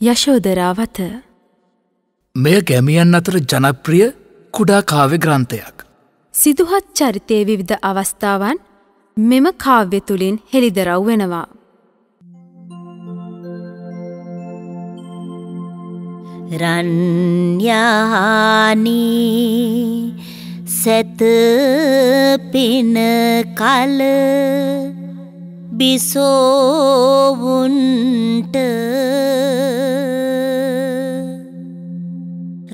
යශෝදරාවත මෙය ගැමියන් අතර ජනප්‍රිය කුඩා කාව්‍ය ග්‍රන්ථයක්. සිදුහත් චරිතය විවිධ අවස්ථාවන් මෙම කාව්‍ය තුළින් හෙළිදරව් වෙනවා. රන්යානී සැත පින කල බිසෝවුන්ට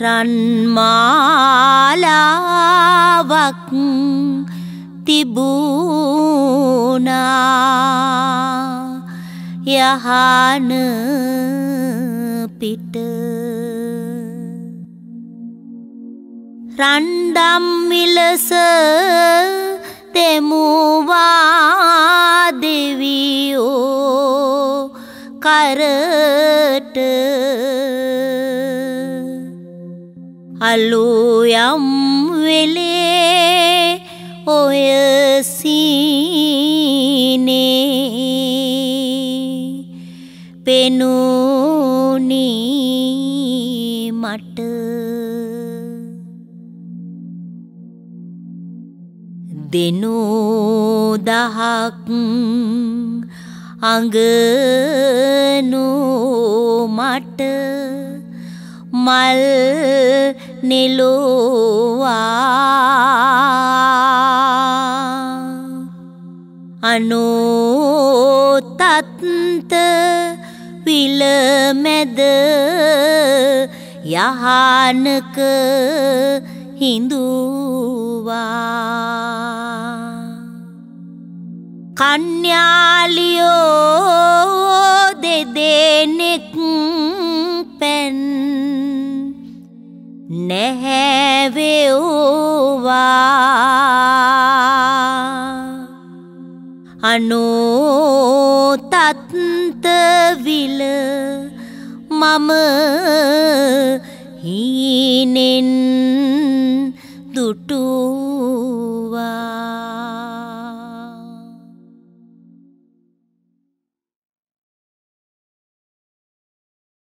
රන්මාලාවක් තිබුණා. යහන පිට රන්දම් විලස තෙමුවා දෙවියෝ කරට අලුයම් වෙලේ ඔය සීනේ පෙනුනී මට. දෙනෝ දහක් අඟනෝ මට මල් නෙලෝවා අනෝතත්ත විලමැද යහනක හිඳුවා. කන්‍යාලියෝ නැහැවෙව්වා. අනෝතත්තවිල මම හීනෙන් දුටුවා.